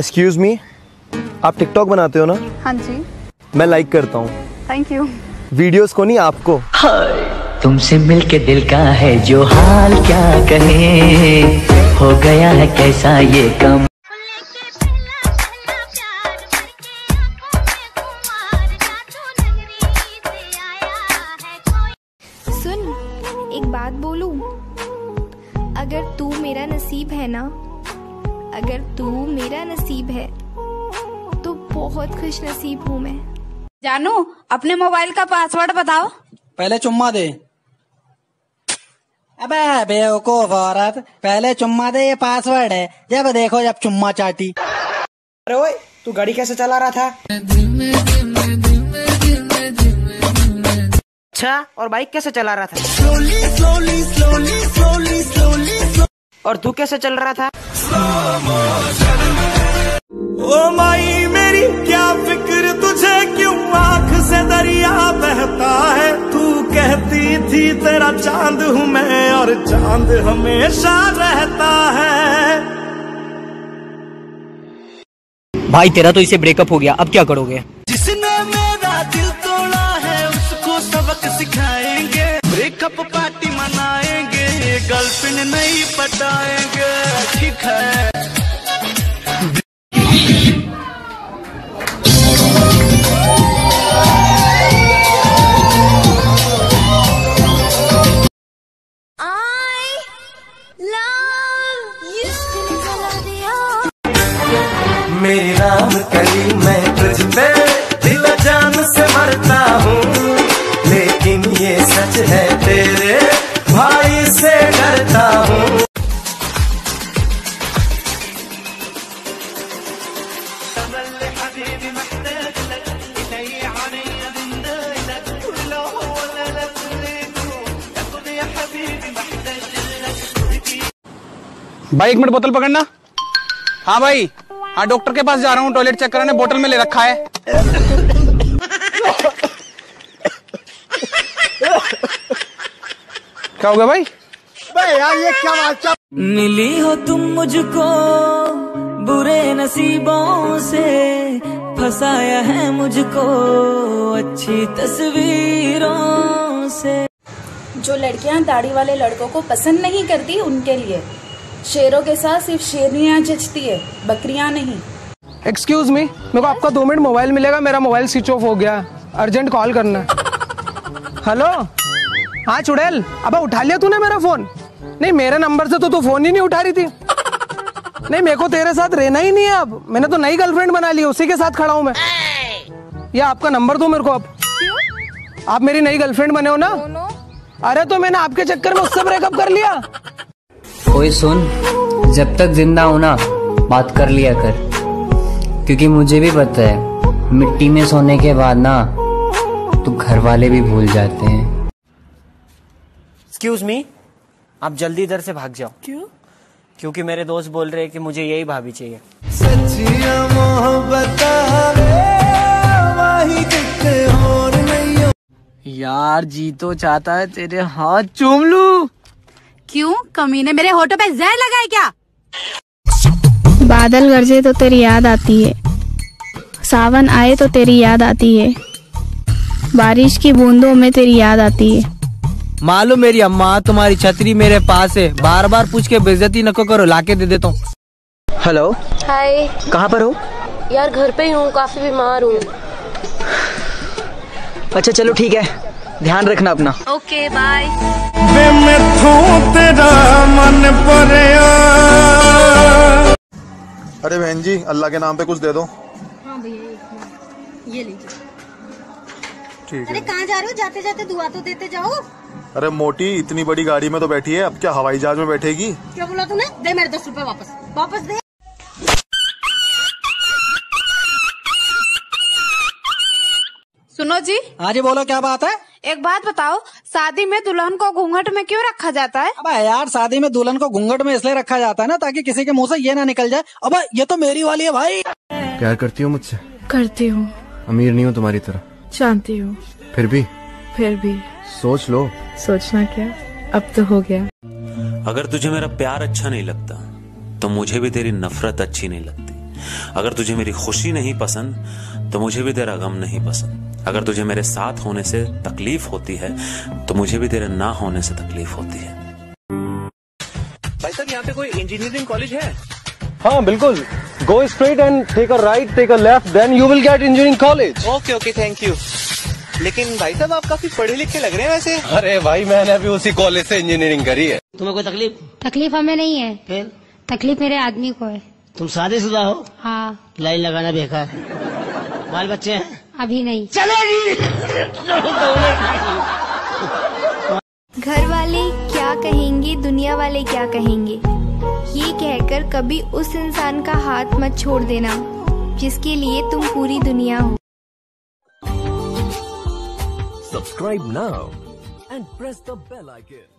Excuse me आप TikTok बनाते हो ना? हाँ जी। मैं लाइक करता हूँ। थैंक यू वीडियोस को नहीं आपको। तुमसे मिलके दिल का है? जो हाल क्या कहे? हो गया है कैसा ये कम? सुन एक बात बोलूँ? अगर तू मेरा नसीब है ना अगर तू मेरा नसीब है तो बहुत खुश नसीब हूँ मैं। जानू अपने मोबाइल का पासवर्ड बताओ। पहले चुम्मा दे। अबे बेवकूफ़ औरत पहले चुम्मा दे ये पासवर्ड है। जब देखो जब चुम्मा चाटी। अरे ओए तू गाड़ी कैसे चला रहा था? अच्छा और बाइक कैसे चला रहा था? और तू कैसे चल रहा था? ओ माई मेरी क्या फ़िक्र तुझे क्यों आँख से दरिया बहता है? तू कहती थी तेरा चाँद हूँ मैं और चाँद हमेशा रहता है। भाई तेरा तो इसे ब्रेकअप हो गया। अब क्या करोगे? जिसने मेरा दिल तोड़ा है उसको सबक सिखाएँगे। ब्रेकअप पार्टी मनाएँगे गर्लफ्रेंड नहीं पटाएँगे। ठीक है। मेरी राम कली, मैं तुझ पे दिल जान से मरता हूँ। लेकिन ये सच है, तेरे भाई से डरता हूँ। भाई, एक मिनट बोतल पकड़ना। हाँ भाई। हाँ डॉक्टर के पास जा रहा हूँ टॉयलेट चेक कराने बोतल में ले रखा है। क्या हो गया भाई? भाई यार ये क्या बात मिली हो तुम मुझको बुरे नसीबों से फसाया है मुझको अच्छी तस्वीरों से। जो लड़कियाँ दाढ़ी वाले लड़कों को पसंद नहीं करती उनके लिए। शेरों के साथ सिर्फ़ शेरनियाँ जचती है बकरियाँ नहीं। एक्सक्यूज मी मेरे को आपका दो मिनट मोबाइल मिलेगा मेरा मोबाइल स्विच ऑफ़ हो गया। अर्जेंट कॉल करना हेलो हाँ चुड़ैल अब उठा लिया तूने मेरा फ़ोन? नहीं मेरे नंबर से तो तू फ़ोन ही नहीं उठा रही थी। नहीं मेरे को तेरे साथ रहना ही नहीं है अब। मैंने तो नई गर्लफ्रेंड बना ली उसी के साथ खड़ा हूँ मैं। ये आपका नंबर दो मेरे को अब। आप मेरी नई गर्लफ्रेंड बने हो ना? अरे तो मैंने आपके चक्कर में उससे ब्रेकअप कर लिया। कोई सुन जब तक ज़िंदा हो ना बात कर लिया कर। क्योंकि मुझे भी पता है मिट्टी में सोने के बाद ना तो घर वाले भी भूल जाते हैं। एक्सक्यूज मी आप जल्दी इधर से भाग जाओ। क्यों? क्योंकि मेरे दोस्त बोल रहे हैं कि मुझे यही भाभी चाहिए। यार जी तो चाहता है तेरे हाथ चूम लू। क्यों? कमीने मेरे होठों पे जहर लगाए क्या? बादल गरजे तो तेरी याद आती है। सावन आए तो तेरी याद आती है। बारिश की बूंदों में तेरी याद आती है। मालूम मेरी अम्मा तुम्हारी छतरी मेरे पास है। बार बार पूछ के बेइज्जती नको करो लाके दे देता हूँ। हेलो? हाय। कहाँ पर हो? यार घर पे ही हूँ काफ़ी बीमार हूँ। अच्छा चलो ठीक है। ध्यान रखना अपना। ओके बाय अरे बहन जी अल्लाह के नाम पे कुछ दे दो। हाँ भैया ये लीजिए। ठीक है। कहाँ जा रहे हो? जाते जाते दुआ तो देते जाओ। अरे मोटी इतनी बड़ी गाड़ी में तो बैठी है अब क्या हवाई जहाज़ में बैठेगी? क्या बोला तूने? दे मेरे दस रुपए वापस। वापस दे। सुनो जी। हाँ जी बोलो क्या बात है? एक बात बताओ शादी में दुल्हन को घूंघट में क्यों रखा जाता है? अबे यार शादी में दुल्हन को घूंघट में इसलिए रखा जाता है ना ताकि किसी के मुँह से ये ना निकल जाए। अबे ये तो मेरी वाली है भाई। प्यार करती हो मुझसे? करती हूँ। अमीर नहीं हूँ तुम्हारी तरह। जानती हूँ। फिर भी? फिर भी। सोच लो। सोचना क्या? अब तो हो गया। अगर तुझे मेरा प्यार अच्छा नहीं लगता तो मुझे भी तेरी नफरत अच्छी नहीं लगती। अगर तुझे मेरी खुशी नहीं पसंद तो मुझे भी तेरा गम नहीं पसंद। अगर तुझे मेरे साथ होने से तकलीफ़ होती है तो मुझे भी तेरे ना होने से तकलीफ़ होती है। भाई साहब यहाँ पे कोई इंजीनियरिंग कॉलेज है? हाँ बिल्कुल। Go straight and take a right take a left then you will get engineering college okay okay thank you लेकिन भाई साहब आप काफ़ी पढ़े लिखे लग रहे हैं वैसे। अरे भाई मैंने अभी उसी कॉलेज से इंजीनियरिंग करी है। तुम्हें कोई तकलीफ़? तकलीफ़ हमें नहीं है। फिर? तकलीफ़ मेरे आदमी को है। तुम शादीशुदा हो? हाँ। लाइन लगाना बेकार। बाल बच्चे हैं? अभी नहीं। घर वाले क्या कहेंगे दुनिया वाले क्या कहेंगे? ये कहकर कभी उस इंसान का हाथ मत छोड़ देना जिसके लिए तुम पूरी दुनिया हो। Subscribe now and press the bell icon.